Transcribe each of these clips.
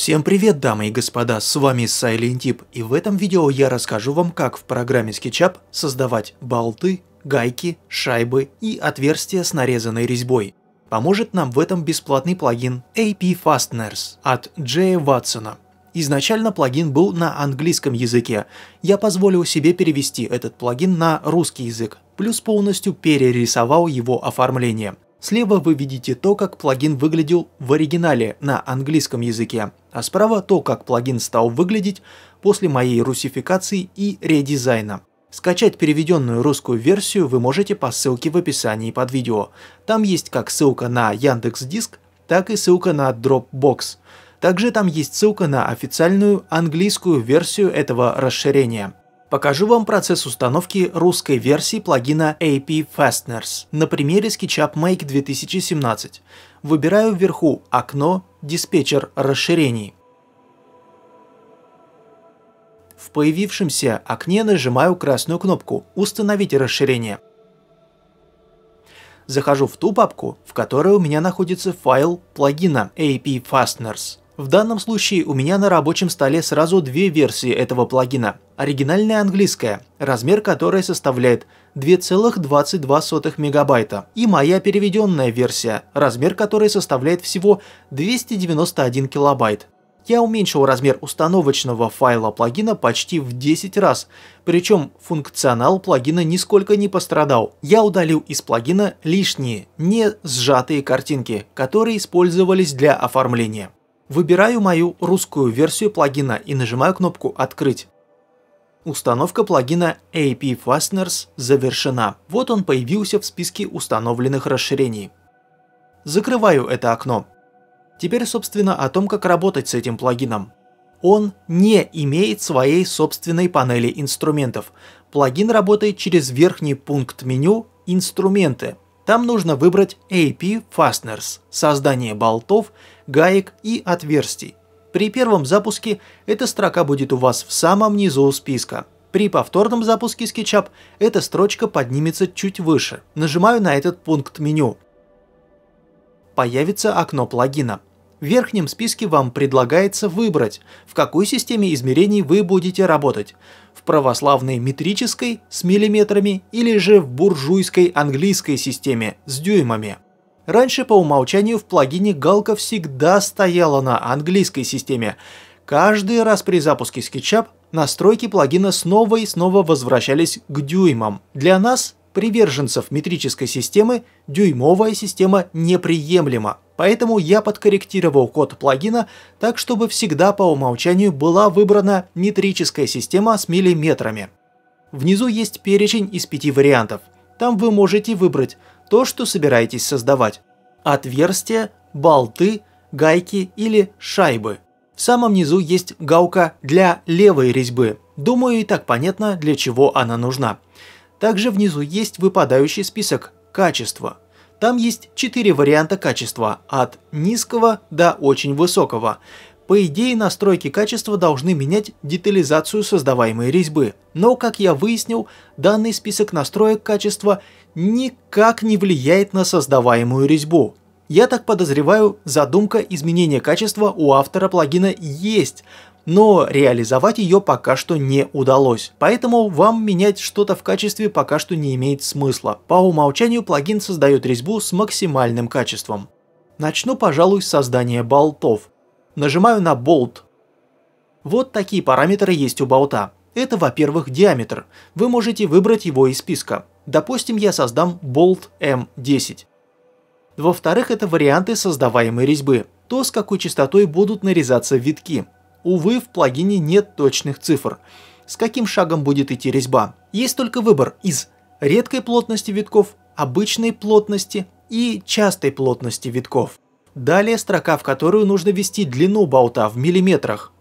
Всем привет, дамы и господа, с вами Silentip, и в этом видео я расскажу вам, как в программе SketchUp создавать болты, гайки, шайбы и отверстия с нарезанной резьбой. Поможет нам в этом бесплатный плагин AP Fasteners от Джея Ватсона. Изначально плагин был на английском языке. Я позволил себе перевести этот плагин на русский язык, плюс полностью перерисовал его оформление. Слева вы видите то, как плагин выглядел в оригинале на английском языке, а справа то, как плагин стал выглядеть после моей русификации и редизайна. Скачать переведенную русскую версию вы можете по ссылке в описании под видео. Там есть как ссылка на Яндекс Диск, так и ссылка на Dropbox. Также там есть ссылка на официальную английскую версию этого расширения. Покажу вам процесс установки русской версии плагина AP Fasteners на примере SketchUp Make 2017. Выбираю вверху окно «Диспетчер расширений». В появившемся окне нажимаю красную кнопку «Установить расширение». Захожу в ту папку, в которой у меня находится файл плагина AP Fasteners. В данном случае у меня на рабочем столе сразу две версии этого плагина. Оригинальная английская, размер которой составляет 2,22 мегабайта, и моя переведенная версия, размер которой составляет всего 291 килобайт. Я уменьшил размер установочного файла плагина почти в 10 раз, причем функционал плагина нисколько не пострадал. Я удалил из плагина лишние, не сжатые картинки, которые использовались для оформления. Выбираю мою русскую версию плагина и нажимаю кнопку «Открыть». Установка плагина AP Fasteners завершена. Вот он появился в списке установленных расширений. Закрываю это окно. Теперь, собственно, о том, как работать с этим плагином. Он не имеет своей собственной панели инструментов. Плагин работает через верхний пункт меню «Инструменты», там нужно выбрать AP Fasteners – создание болтов, гаек и отверстий. При первом запуске эта строка будет у вас в самом низу списка. При повторном запуске SketchUp эта строчка поднимется чуть выше. Нажимаю на этот пункт меню. Появится окно плагина. В верхнем списке вам предлагается выбрать, в какой системе измерений вы будете работать. В православной метрической с миллиметрами или же в буржуйской английской системе с дюймами. Раньше по умолчанию в плагине галка всегда стояла на английской системе. Каждый раз при запуске SketchUp настройки плагина снова и снова возвращались к дюймам. Для нас приверженцев метрической системы дюймовая система неприемлема, поэтому я подкорректировал код плагина так, чтобы всегда по умолчанию была выбрана метрическая система с миллиметрами. Внизу есть перечень из пяти вариантов. Там вы можете выбрать то, что собираетесь создавать. Отверстия, болты, гайки или шайбы. В самом низу есть галка для левой резьбы. Думаю и так понятно, для чего она нужна. Также внизу есть выпадающий список «Качество». Там есть 4 варианта качества, от низкого до очень высокого. По идее, настройки качества должны менять детализацию создаваемой резьбы. Но, как я выяснил, данный список настроек качества никак не влияет на создаваемую резьбу. Я так подозреваю, задумка изменения качества у автора плагина есть, но реализовать ее пока что не удалось. Поэтому вам менять что-то в качестве пока что не имеет смысла. По умолчанию плагин создает резьбу с максимальным качеством. Начну, пожалуй, с создания болтов. Нажимаю на болт. Вот такие параметры есть у болта. Это, во-первых, диаметр. Вы можете выбрать его из списка. Допустим, я создам болт M10. Во-вторых, это варианты создаваемой резьбы. То, с какой частотой будут нарезаться витки. Увы, в плагине нет точных цифр. С каким шагом будет идти резьба? Есть только выбор из редкой плотности витков, обычной плотности и частой плотности витков. Далее строка, в которую нужно ввести длину болта в миллиметрах.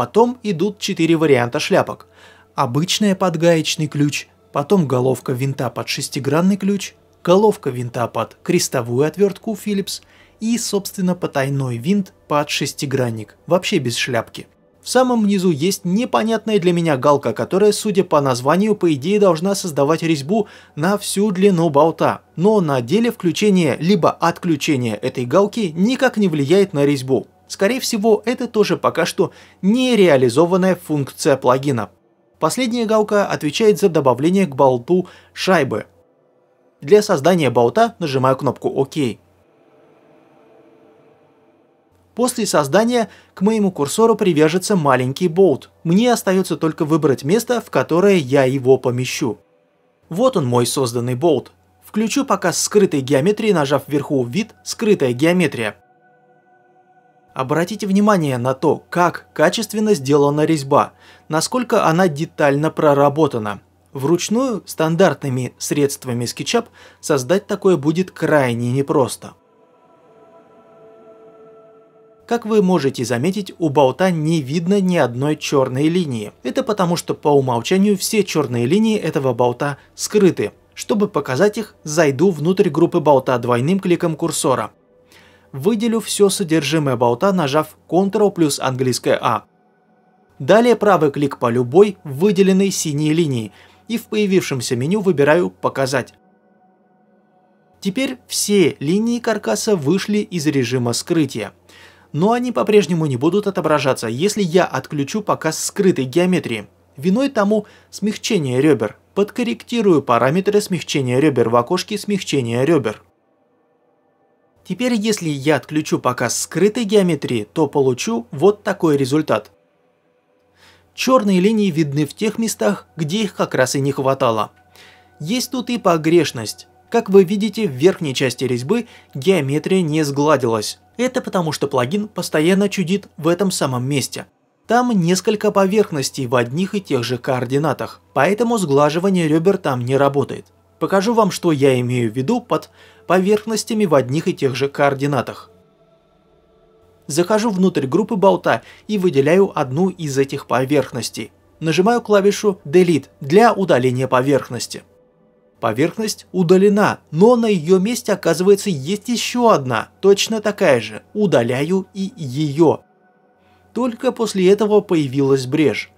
Потом идут четыре варианта шляпок. Обычная под гаечный ключ, потом головка винта под шестигранный ключ, головка винта под крестовую отвертку Phillips и, собственно, потайной винт под шестигранник, вообще без шляпки. В самом низу есть непонятная для меня галка, которая, судя по названию, по идее должна создавать резьбу на всю длину болта. Но на деле включение либо отключение этой галки никак не влияет на резьбу. Скорее всего, это тоже пока что не реализованная функция плагина. Последняя галка отвечает за добавление к болту шайбы. Для создания болта нажимаю кнопку ОК. После создания к моему курсору привяжется маленький болт. Мне остается только выбрать место, в которое я его помещу. Вот он мой созданный болт. Включу показ скрытой геометрии, нажав вверху «Вид. Скрытая геометрия». Обратите внимание на то, как качественно сделана резьба, насколько она детально проработана. Вручную, стандартными средствами SketchUp создать такое будет крайне непросто. Как вы можете заметить, у болта не видно ни одной черной линии. Это потому, что по умолчанию все черные линии этого болта скрыты. Чтобы показать их, зайду внутрь группы болта двойным кликом курсора. Выделю все содержимое болта, нажав Ctrl плюс английское А. Далее правый клик по любой выделенной синей линии и в появившемся меню выбираю «Показать». Теперь все линии каркаса вышли из режима скрытия но они по-прежнему не будут отображаться, если я отключу показ скрытой геометрии. Виной тому смягчение ребер. Подкорректирую параметры смягчения ребер в окошке смягчения ребер. Теперь если я отключу показ скрытой геометрии, то получу вот такой результат. Черные линии видны в тех местах, где их как раз и не хватало. Есть тут и погрешность. Как вы видите, в верхней части резьбы геометрия не сгладилась. Это потому, что плагин постоянно чудит в этом самом месте. Там несколько поверхностей в одних и тех же координатах, поэтому сглаживание ребер там не работает. Покажу вам, что я имею в виду под поверхностями в одних и тех же координатах. Захожу внутрь группы болта и выделяю одну из этих поверхностей. Нажимаю клавишу Delete для удаления поверхности. Поверхность удалена, но на ее месте оказывается есть еще одна, точно такая же. Удаляю и ее. Только после этого появилась брешь.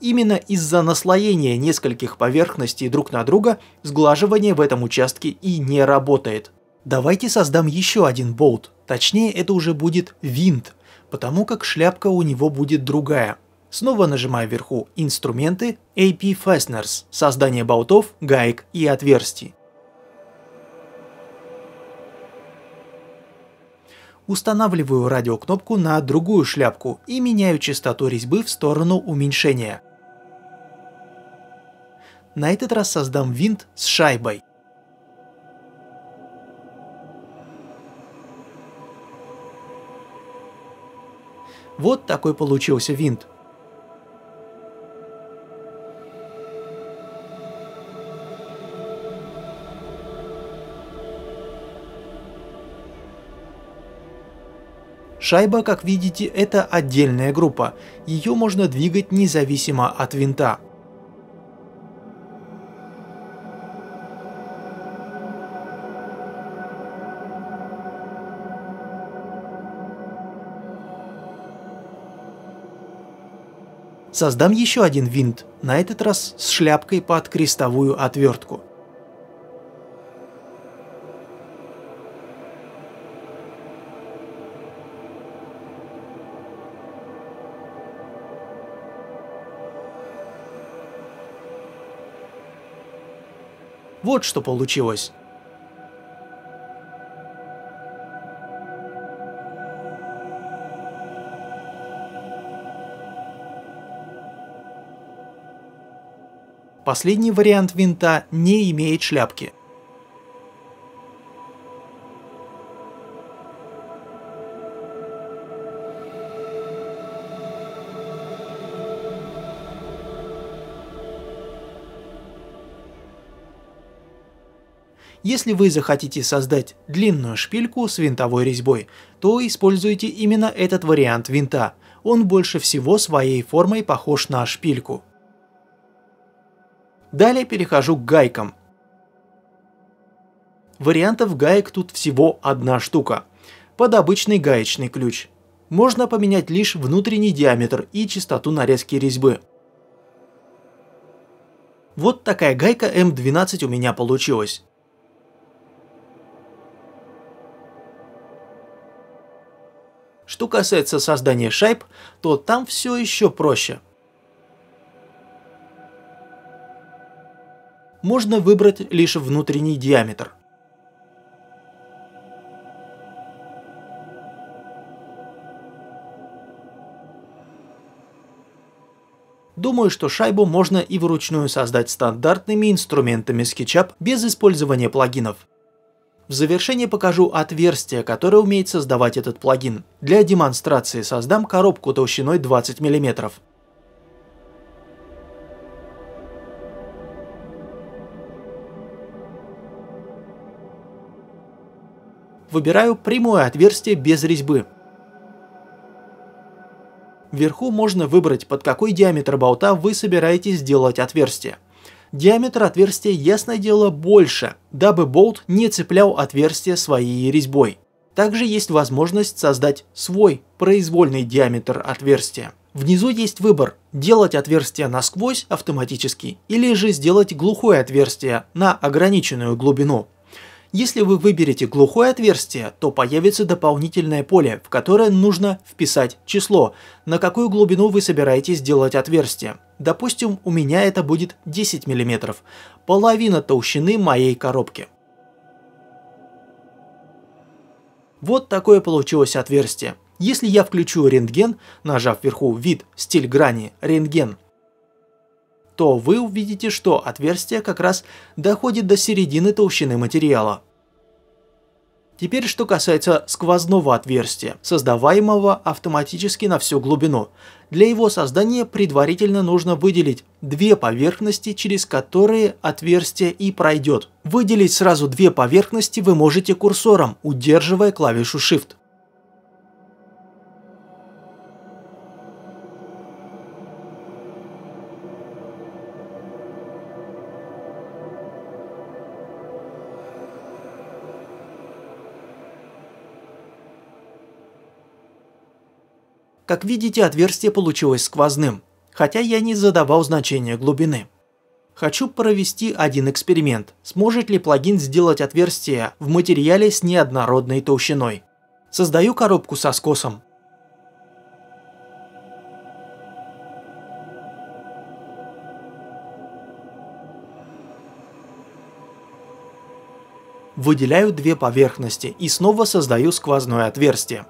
Именно из-за наслоения нескольких поверхностей друг на друга сглаживание в этом участке и не работает. Давайте создам еще один болт, точнее это уже будет винт, потому как шляпка у него будет другая. Снова нажимаю вверху «Инструменты», AP Fasteners, создание болтов, гаек и отверстий. Устанавливаю радиокнопку на другую шляпку и меняю частоту резьбы в сторону уменьшения. На этот раз создам винт с шайбой. Вот такой получился винт. Шайба, как видите, это отдельная группа, ее можно двигать независимо от винта. Создам еще один винт, на этот раз с шляпкой под крестовую отвертку. Вот что получилось. Последний вариант винта не имеет шляпки. Если вы захотите создать длинную шпильку с винтовой резьбой, то используйте именно этот вариант винта. Он больше всего своей формой похож на шпильку. Далее перехожу к гайкам. Вариантов гаек тут всего одна штука. Под обычный гаечный ключ. Можно поменять лишь внутренний диаметр и частоту нарезки резьбы. Вот такая гайка М12 у меня получилась. Что касается создания шайб, то там все еще проще. Можно выбрать лишь внутренний диаметр. Думаю, что шайбу можно и вручную создать стандартными инструментами SketchUp без использования плагинов. В завершение покажу отверстие, которое умеет создавать этот плагин. Для демонстрации создам коробку толщиной 20 мм. Выбираю прямое отверстие без резьбы. Вверху можно выбрать, под какой диаметр болта вы собираетесь сделать отверстие. Диаметр отверстия, ясное дело, больше, дабы болт не цеплял отверстие своей резьбой. Также есть возможность создать свой произвольный диаметр отверстия. Внизу есть выбор – делать отверстие насквозь автоматически или же сделать глухое отверстие на ограниченную глубину. Если вы выберете глухое отверстие, то появится дополнительное поле, в которое нужно вписать число, на какую глубину вы собираетесь делать отверстие. Допустим, у меня это будет 10 мм, половина толщины моей коробки. Вот такое получилось отверстие. Если я включу рентген, нажав вверху «Вид», «Стиль грани», «Рентген», то вы увидите, что отверстие как раз доходит до середины толщины материала. Теперь что касается сквозного отверстия, создаваемого автоматически на всю глубину. Для его создания предварительно нужно выделить две поверхности, через которые отверстие и пройдет. Выделить сразу две поверхности вы можете курсором, удерживая клавишу Shift. Как видите, отверстие получилось сквозным, хотя я не задавал значения глубины. Хочу провести один эксперимент. Сможет ли плагин сделать отверстие в материале с неоднородной толщиной? Создаю коробку со скосом. Выделяю две поверхности и снова создаю сквозное отверстие.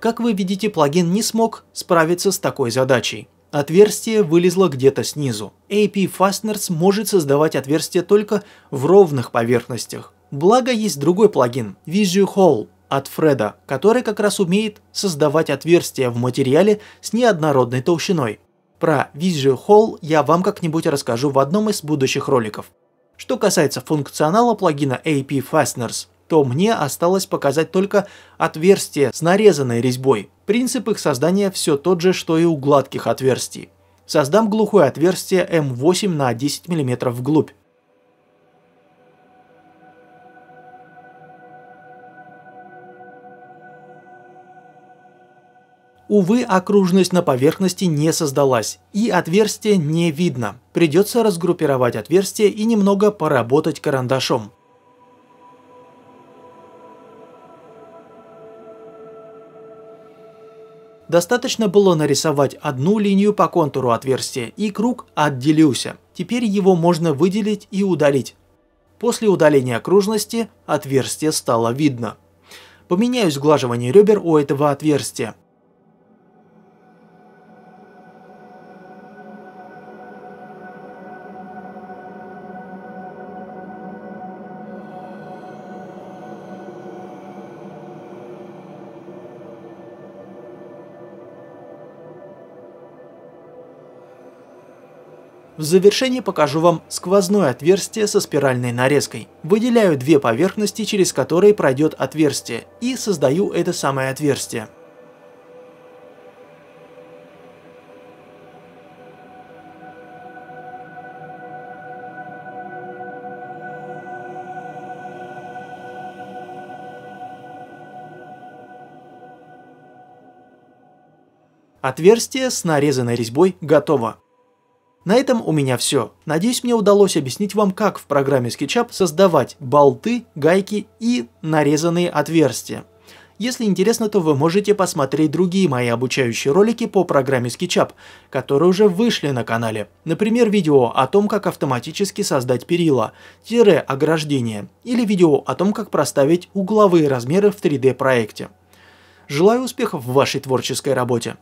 Как вы видите, плагин не смог справиться с такой задачей. Отверстие вылезло где-то снизу. AP Fasteners может создавать отверстия только в ровных поверхностях. Благо есть другой плагин Visual Hole от Фреда, который как раз умеет создавать отверстия в материале с неоднородной толщиной. Про Visual Hole я вам как-нибудь расскажу в одном из будущих роликов. Что касается функционала плагина AP Fasteners, то мне осталось показать только отверстие с нарезанной резьбой. Принцип их создания все тот же, что и у гладких отверстий. Создам глухое отверстие М8 на 10 мм вглубь. Увы, окружность на поверхности не создалась, и отверстие не видно. Придется разгруппировать отверстие и немного поработать карандашом. Достаточно было нарисовать одну линию по контуру отверстия, и круг отделился. Теперь его можно выделить и удалить. После удаления окружности отверстие стало видно. Поменяю сглаживание ребер у этого отверстия. В завершении покажу вам сквозное отверстие со спиральной нарезкой. Выделяю две поверхности, через которые пройдет отверстие, и создаю это самое отверстие. Отверстие с нарезанной резьбой готово. На этом у меня все. Надеюсь, мне удалось объяснить вам, как в программе SketchUp создавать болты, гайки и нарезанные отверстия. Если интересно, то вы можете посмотреть другие мои обучающие ролики по программе SketchUp, которые уже вышли на канале. Например, видео о том, как автоматически создать перила, тире ограждение, или видео о том, как проставить угловые размеры в 3D проекте. Желаю успехов в вашей творческой работе!